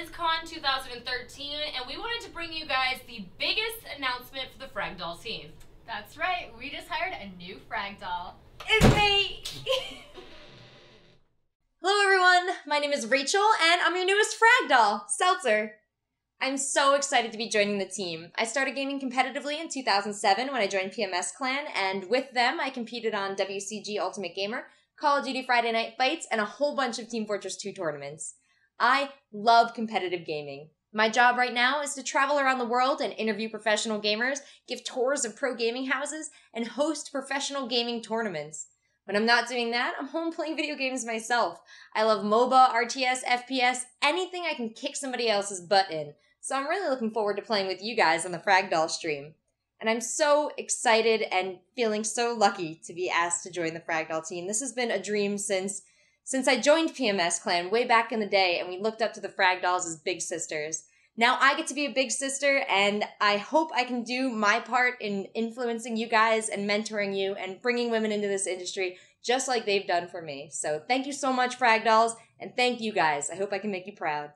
BlizzCon 2013, and we wanted to bring you guys the biggest announcement for the Frag Doll team. That's right, we just hired a new frag doll. It's me! Hello everyone, my name is Rachel, and I'm your newest frag doll, Seltzer. I'm so excited to be joining the team. I started gaming competitively in 2007 when I joined PMS Clan, and with them I competed on WCG Ultimate Gamer, Call of Duty Friday Night Fights, and a whole bunch of Team Fortress 2 tournaments. I love competitive gaming. My job right now is to travel around the world and interview professional gamers, give tours of pro gaming houses, and host professional gaming tournaments. When I'm not doing that, I'm home playing video games myself. I love MOBA, RTS, FPS, anything I can kick somebody else's butt in. So I'm really looking forward to playing with you guys on the Fragdoll stream. And I'm so excited and feeling so lucky to be asked to join the Fragdoll team. This has been a dream since since I joined PMS Clan way back in the day and we looked up to the Frag Dolls as big sisters. Now I get to be a big sister and I hope I can do my part in influencing you guys and mentoring you and bringing women into this industry just like they've done for me. So thank you so much, Frag Dolls, and thank you guys. I hope I can make you proud.